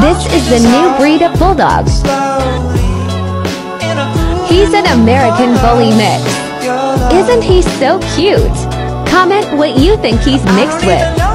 This is the new breed of bulldog. He's an American bully mix. Isn't he so cute? Comment what you think he's mixed with.